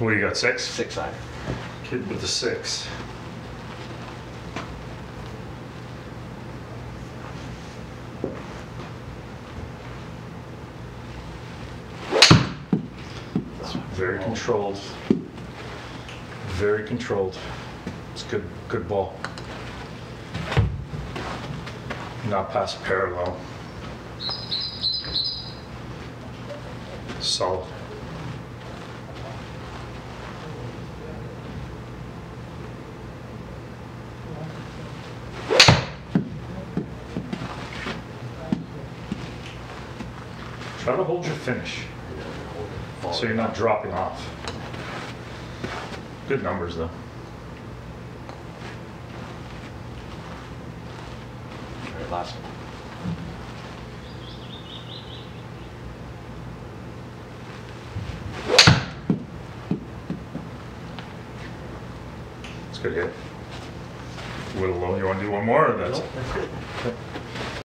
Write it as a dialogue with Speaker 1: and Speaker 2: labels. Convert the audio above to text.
Speaker 1: What do you got, six?
Speaker 2: Six iron.
Speaker 1: Kid with the six. Very controlled. Very controlled. It's good, good ball. Not past parallel. Solid. Try to hold your finish, so you're not dropping off. Good numbers, though.
Speaker 2: All right, last one.
Speaker 1: It's good hit. A little low. You want to do one more, or that's?
Speaker 2: Nope, that's it.